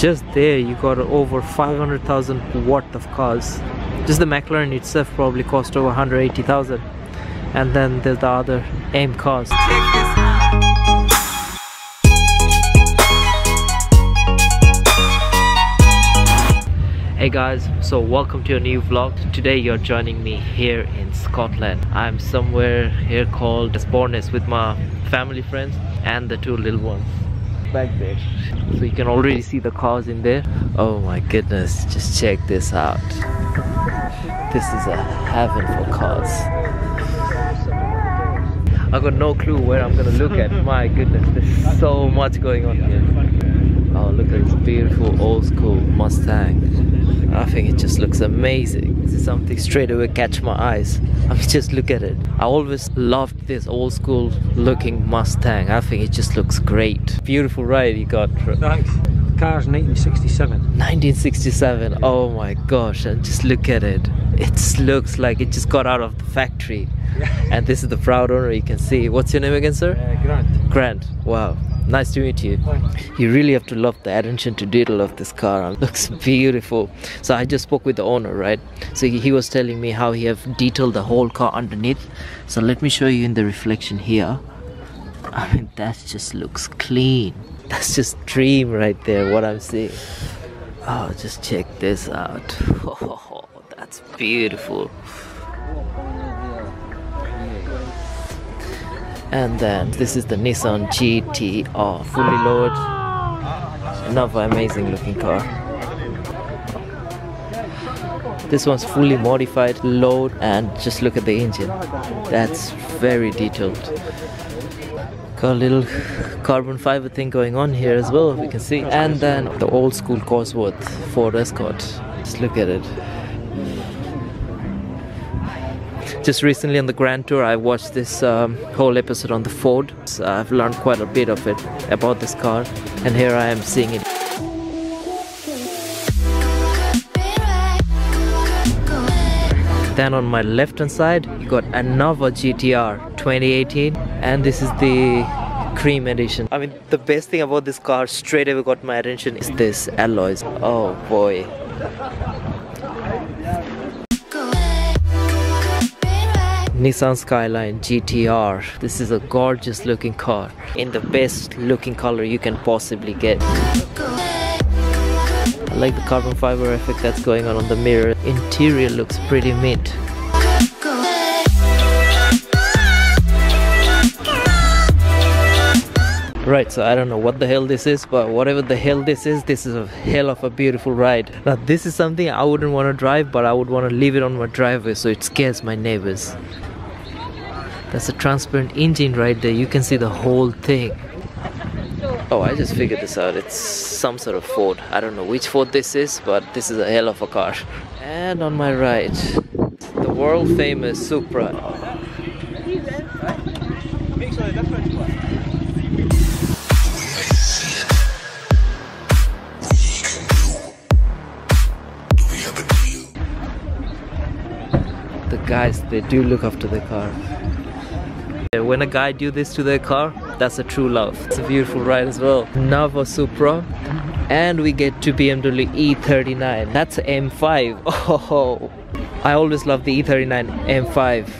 just there you got over 500,000 worth of cars just the McLaren itself probably cost over 180,000 and then there's the other AIM cars Hey guys, so welcome to a new vlog. Today you're joining me here in Scotland. I'm somewhere here called Spornes with my family friends and the two little ones back there. So you can already see the cars in there. Oh my goodness, just check this out. This is a heaven for cars. I got no clue where I'm gonna look at. My goodness, there's so much going on here. Oh, look at this beautiful old school Mustang. I think it just looks amazing. Is something straight away catch my eyes. I mean, just look at it. I always loved this old school looking Mustang. I think it just looks great. Beautiful ride you got. Thanks. Car's 1967. 1967. Oh my gosh, and just look at it. It looks like it just got out of the factory. and this is the proud owner you can see. What's your name again, sir? Uh, Grant. Grant. Wow. Nice to meet you. You really have to love the attention to detail of this car. It looks beautiful. So I just spoke with the owner, right? So he, was telling me how he have detailed the whole car underneath. So let me show you in the reflection here. I mean, that just looks clean. That's just dream right there, what I'm seeing. Oh, just check this out. Oh, that's beautiful. And then this is the Nissan GTR fully loaded. Another amazing looking car. This one's fully modified, load, and just look at the engine. That's very detailed. Got a little carbon fiber thing going on here as well, we can see. And then the old school Cosworth Ford Escort. Just look at it. Just recently on the Grand Tour, I watched this um, whole episode on the Ford. So I've learned quite a bit of it about this car, and here I am seeing it. Then on my left hand side, you got another GTR 2018, and this is the cream edition. I mean, the best thing about this car straight away got my attention is this alloys. Oh boy. Nissan Skyline GTR. This is a gorgeous looking car in the best looking color you can possibly get. I like the carbon fiber effect that's going on on the mirror. Interior looks pretty mint. Right, so I don't know what the hell this is, but whatever the hell this is, this is a hell of a beautiful ride. Now, this is something I wouldn't want to drive, but I would want to leave it on my driveway so it scares my neighbors. That's a transparent engine right there. You can see the whole thing. Oh, I just figured this out. It's some sort of Ford. I don't know which Ford this is, but this is a hell of a car. And on my right, the world famous Supra. The guys, they do look after the car. Uh, when a guy do this to their car, that's a true love. It's a beautiful ride as well. Nava Supra. And we get to BMW E39. That's M5. Oh, I always love the E39 M5.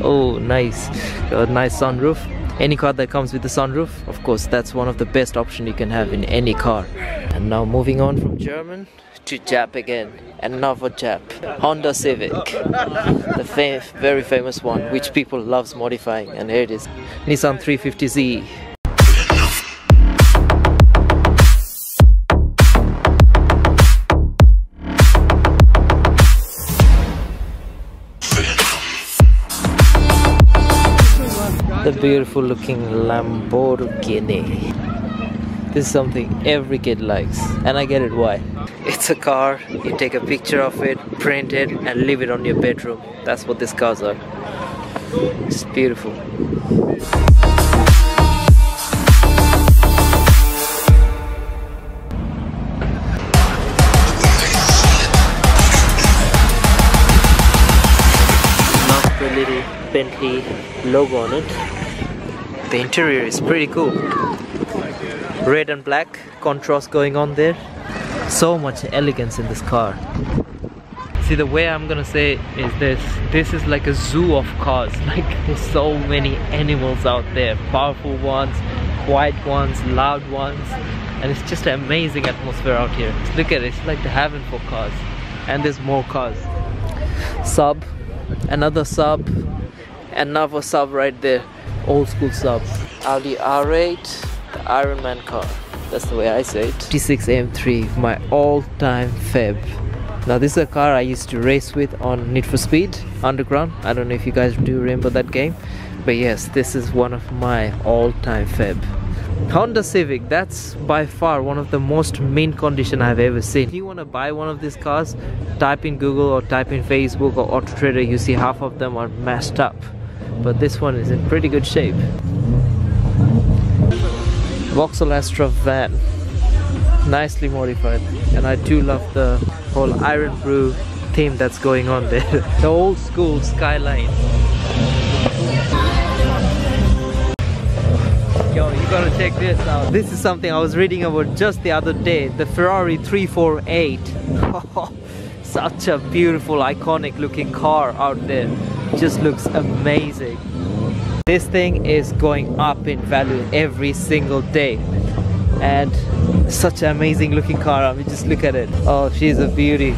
oh, nice. Got a nice sunroof. Any car that comes with the sunroof, of course, that's one of the best options you can have in any car. And now moving on from German to Jap again. Another Jap. Honda Civic. The fam very famous one, which people loves modifying. And here it is. Nissan 350Z. The beautiful looking Lamborghini. This is something every kid likes, and I get it why. It's a car, you take a picture of it, print it, and leave it on your bedroom. That's what these cars are. It's beautiful. Little Bentley logo on it. The interior is pretty cool. Red and black contrast going on there. So much elegance in this car. See the way i'm gonna say is this. This is like a zoo of cars. Like there's so many animals out there. Powerful ones quiet ones loud ones. And it's just an amazing atmosphere out here. Look at it it's like the heaven for cars. And there's more cars. Sub. Another sub. Another sub right there. Old school sub. Audi r8 the ironman car that's the way i say it t6 m3 my all-time fab now this is a car i used to race with on need for speed underground i don't know if you guys do remember that game but yes this is one of my all-time fab Honda Civic, that's by far one of the most mint condition I've ever seen. If you want to buy one of these cars, type in Google or type in Facebook or Auto Trader, you see half of them are messed up. But this one is in pretty good shape. Vauxhall Astra van, nicely modified. And I do love the whole Irn-Bru theme that's going on there. the old school skyline. Yo, you gotta check this out. This is something I was reading about just the other day. The Ferrari 348. Such a beautiful, iconic looking car out there. Just looks amazing. This thing is going up in value every single day. And such an amazing looking car. I mean, just look at it. Oh, she's a beauty.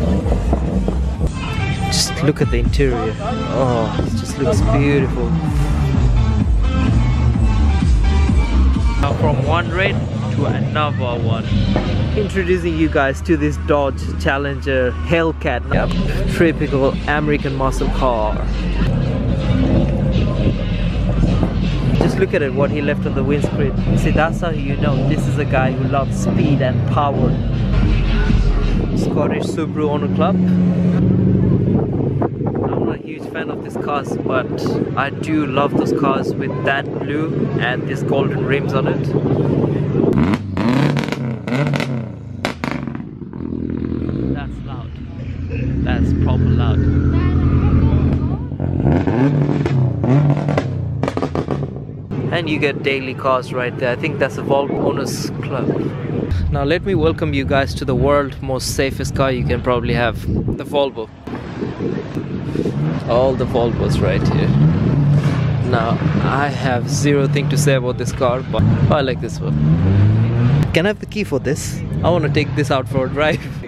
Just look at the interior. Oh, it just looks beautiful. Now from one red to another one. Introducing you guys to this Dodge Challenger Hellcat. Yep. Typical American muscle car. Just look at it, what he left on the windscreen. See, that's how you know this is a guy who loves speed and power. Scottish Subaru Owner Club I'm not a huge fan of these cars but I do love those cars with that blue and these golden rims on it that's loud that's proper loud and you get daily cars right there. I think that's a Volvo Owners Club. Now let me welcome you guys to the world most safest car you can probably have the Volvo. All the Volvos right here. Now I have zero thing to say about this car but I like this one. Can I have the key for this? I want to take this out for a drive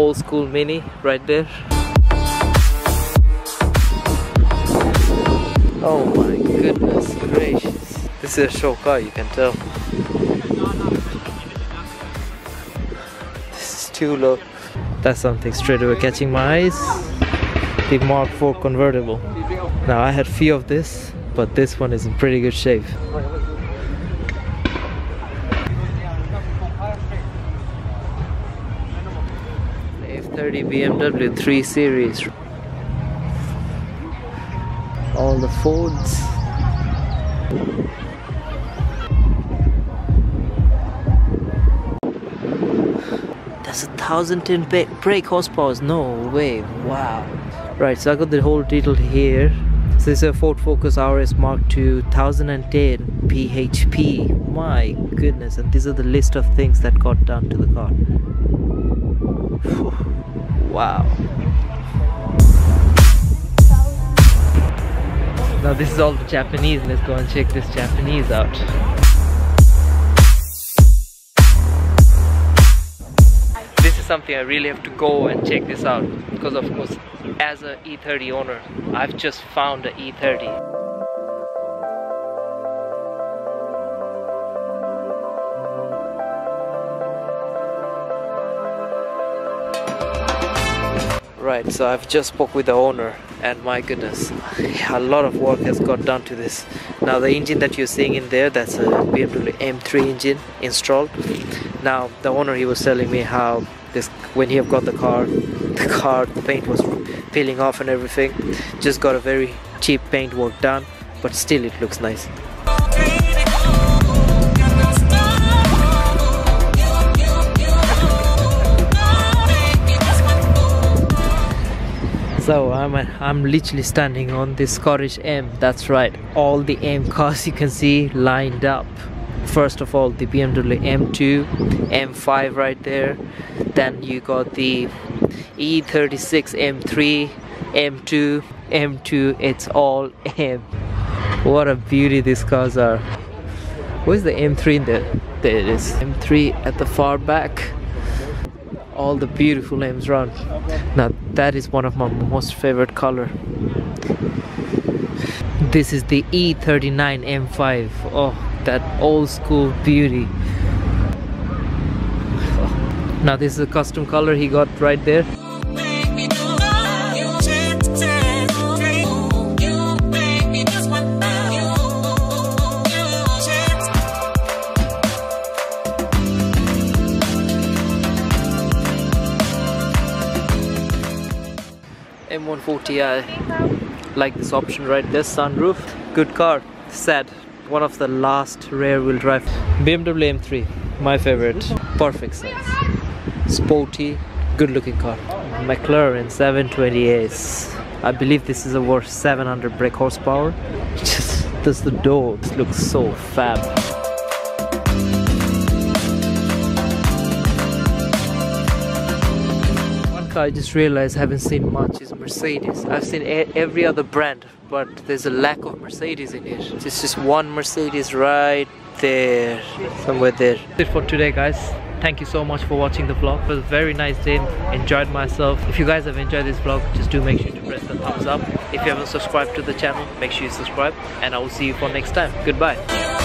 old school mini right there oh my goodness gracious this is a show car you can tell this is too low. That's something straight away catching my eyes. The Mark IV convertible. Now I had few of this, but this one is in pretty good shape. F30 BMW 3 Series. All the Fords. That's a 1010 brake horsepower. No way. Wow. Right, so I got the whole detail here. So this is a Ford Focus RS Mark II 2010 PHP. My goodness, and these are the list of things that got done to the car. Wow. Now this is all the Japanese. Let's go and check this Japanese out. This is something I really have to go and check this out because of course as a E30 owner I've just found a E30 Right, so I've just spoke with the owner and my goodness, a lot of work has got done to this. Now the engine that you're seeing in there, that's a BMW M3 engine installed. Now the owner, he was telling me how this when he got the car, the car the paint was peeling off and everything. Just got a very cheap paint work done, but still it looks nice. So I'm I'm literally standing on this Scottish M. That's right. All the M cars you can see lined up. First of all, the BMW M2, M5 right there. Then you got the E36 M3, M2, M2. It's all M. What a beauty these cars are. Where's the M3 in there? There it is. M3 at the far back all the beautiful M's run. Now that is one of my most favorite color. This is the E39 M5. Oh, that old school beauty. Oh. Now this is a custom color he got right there. M140 I like this option right there sunroof good car. Sad. One of the last rear wheel drive. BMW M3 my favorite. Perfect size. Sporty good looking car. McLaren 720S I believe this is a worth 700 brake horsepower. Just does the door. Looks so fab car I just realized I haven't seen much is Mercedes. I've seen every other brand, but there's a lack of Mercedes in it. It's just one Mercedes right there, somewhere there. That's it for today, guys. Thank you so much for watching the vlog. It was a very nice day. Enjoyed myself. If you guys have enjoyed this vlog, just do make sure to press the thumbs up. If you haven't subscribed to the channel, make sure you subscribe. And I will see you for next time. Goodbye.